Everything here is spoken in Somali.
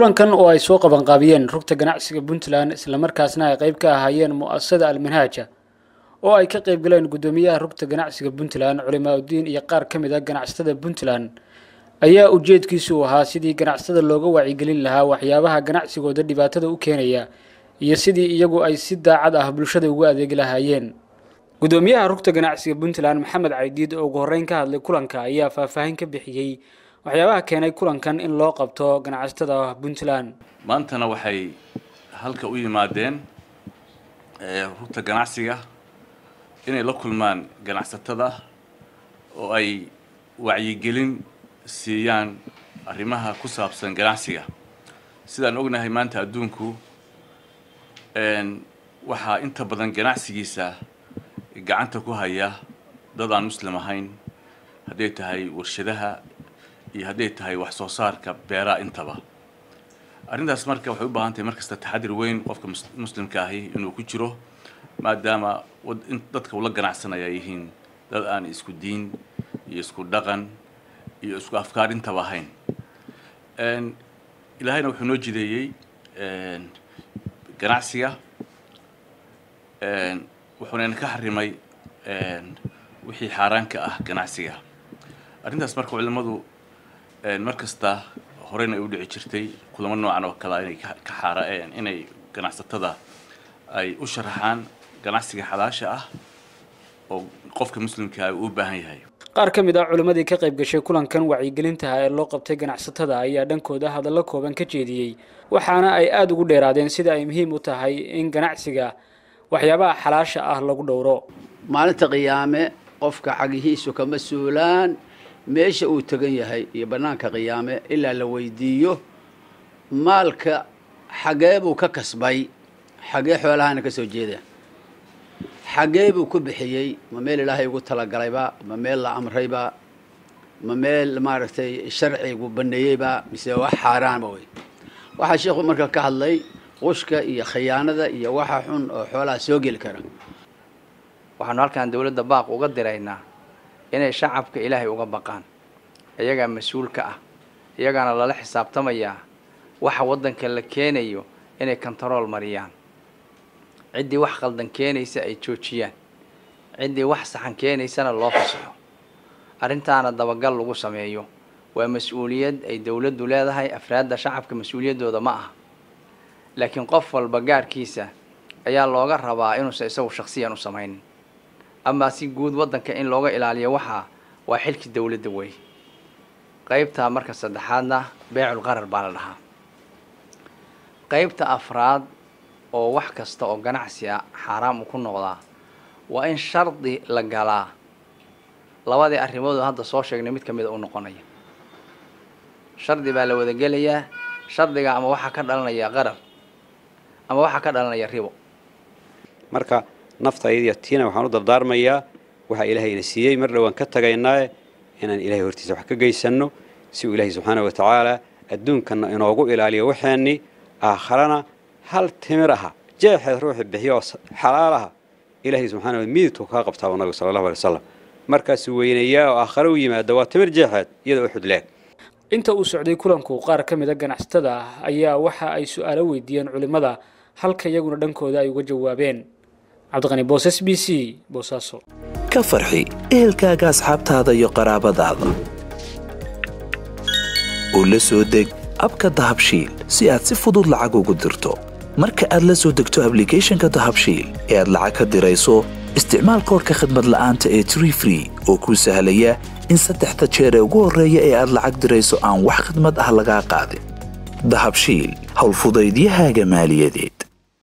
kulankan oo ay soo qabanqaabiyeen rugta ganacsiga puntland islamarkaasna ay qayb ka ahaayeen mu'asasada almanhaaja oo ay ka qayb galeen guddoomiyaha rugta ganacsiga puntland culimaauddiin iyo qaar ka mid a ganacsatada puntland. Ayaa ujeedkiisu ahaa sidii ganacsatada looga wacyigelin lahaa waxyaabaha ganacsigooda dhibaatada u keenaya iyo sidii iyagu ay si daacad ah bulshada ugu adeegi lahaayeen. Guddoomiyaha rugta ganacsiga puntland maxamed caydiid oo ugu horreyn ka hadlay kulanka ayaa faahfaahin ka bixiyey waxyaabaha keenay kulankan in loo qabto ganacsatada puntland. Maantana waxay halka u yimaadeen rugta ganacsiga inay la kulmaan ganacsatada oo ay wacyigelin siiyaan arrimaha ku saabsan ganacsiga. Sidaan ognahay maanta adduunku waxaa inta badan ganacsigiisa gacanta ku haya dad aan muslim ahayn. Hadday tahay warshadaha iyo hadday tahay wax soo saarka beeraha intaba. Arrintaas marka waxay u baahan tahay markasta taxadir weyn qofka muslimka ahi inuu ku jiro maadaama dadka ula ganacsanaya ay yihiin dad aan isku diin iyo isku dhaqan iyo isku afkaar intaba ahayn. Ilaahayna wuxuu noo jideeyey ganacsiga wuxuuna ka xarimay wixii xaaraanka ah ganacsiga. Arrintaas marka culimmadu mar kasta horeyna ay u dhici jirtay kulamo noocan oo kalea inay ka xaara inay ganacsatada ay u sharaxaan ganacsiga xalaasha ah oo qofka muslimkaa uu u baahan yahay. Qaar ka mid ah culimmadii ka qayb gashay kulankan wacyigelintaha ee loo qabtay ganacsatada ayaa dhankooda hadallo kooban ka jeediyey waxaana ay aada ugu dheeraadeen sida ay muhiim u tahay in ganacsiga waxyaabaha xalaasha ah lagu dhowro. Maalinta qiyaame qofka xagihiisu kama suulaan meesha uu tegan yahay iyo bannaanka qiyaame ilaa la weydiiyo maalka xagee buu ka kasbay xagee xoolahana ka soo jeedaan. Xagee buu ku bixiyey ma meel ilaahay ugu talagalayba ma meel la amrayba ma meel maaragtay sharcigu baneeyeyba mise wax xaaraanba wey. Waxaa sheekhu marka ka hadlay qushka iyo khiyaanada iyo waxa xun oo xoolaha soo geli kara. Waxaanu halkan dowladda baaq uga diraynaa inay shacabka ilaahay uga baqaan. Iyagaa mas'uulka ah iyagaana lala xisaabtamayaa waxa waddanka la keenayo inay kontarool mariyaan. Ciddii wax qaldan keenaysa ay joojiyaan. Ciddii wax saxan keenaysana loo fasaxo. Arrintaana dabagal lagu sameeyo. Waa mas'uuliyad ay dowladdu leedahay afraadda shacabka mas'uuliyaddooda ma aha. Laakiin qof walba gaarkiisa ayaa looga rabaa inuusan isagu shaksiyan u samaynin amaa si guud waddanka in looga ilaaliyo waxaa waa xilkii dowladda wey qaybtaa marka saddexaadna beecul qarar baa la dhahaa. Qaybta afraad oo wax kasta oo ganacsi a xaaraam uu ku noqdaa waa in shardi la galaa. Labadii arrimoodoo hadda soo sheegnay mid ka mida u noqonaya shardi baa la wada gelayaa shardiga ama waxaa ka dhalanaya qarar ama waxaa ka dhalanaya ribo. Marka naftaydiiyo tiina waxaan u dardaarmayaa. Waxaa ilaahayna siiyey mar dhowaan ka tagaynaaye inaan ilahay hortiisa wax ka geysanno. Si uu ilaahay subxaana wa tacaala adduunkanna inoogu ilaaliyo waxeenni aakharana hal timir aha jeexeed ruuxi bixiyo oo xalaalaha ilaahay subxana wa kaa qabtaaba nabigu sala allahu alay wasalam markaasuu weyneeyaa oo aakhare u yimaada waa timir jeexeed iyadoo uxud leeg. Inta uu socday kulanku qaar ka mid a ganacsatada ayaa waxa ay su'aalo weydiiyeen culimmada halka iyaguna dhankooda ay uga jawaabeen cabdiqani boos s b c boosaaso ka farxi ehelkaaga asxaabtaada iyo qaraabadaada. U la soo deg abka dahabshiil si aad si fudud lacag ugu dirto. Marka aad la soo degto ablicathonka dahabshiil ee aad lacag ka dirayso isticmaal koorka khadmad la'aanta ee tree free oo kuu sahlaya in saddexda jeer ee ugu horreeya ee aad lacag dirayso aan wax khidmad ah lagaa qaadin. Dahabshiil howlfudaydiyahaaga maaliyadeed